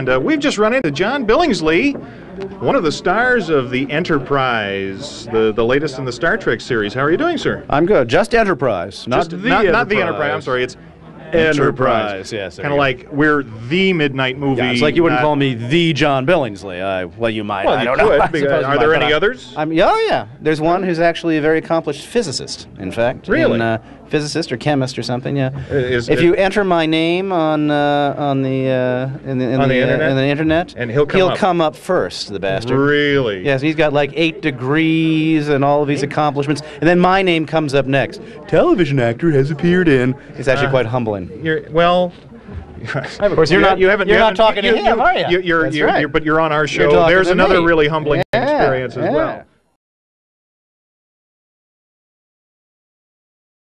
And uh, we've just run into John Billingsley, one of the stars of the Enterprise, the, the latest in the Star Trek series. How are you doing, sir? I'm good. Just Enterprise, not Just- the not, Enterprise. not the Enterprise. I'm sorry. It's Enterprise, yes, Kind of like we're the midnight movie. Yeah, it's like you wouldn't not- call me the John Billingsley. I, well, you might. Well, I you don't could, know. I because- suppose you are might, there but any I- others? I'm, yeah, oh, yeah. There's one who's actually a very accomplished physicist, in fact. Really? In, uh, physicist or chemist or something, yeah. Is- if is- you enter my name on uh, on the uh, in the, in On the uh, internet? in the internet, And he'll come up. come up first, the bastard. Really? Yes, he's got like eight degrees and all of these accomplishments, and then my name comes up next. Television actor has appeared in. It's actually Uh, quite humbling. You're well. Of course, you're not- You haven't. you're you not haven't- talking to him, are ya? You, are That's you're, right. you're, but you're on our show. There's another me. really humbling Yeah, experience as yeah. well.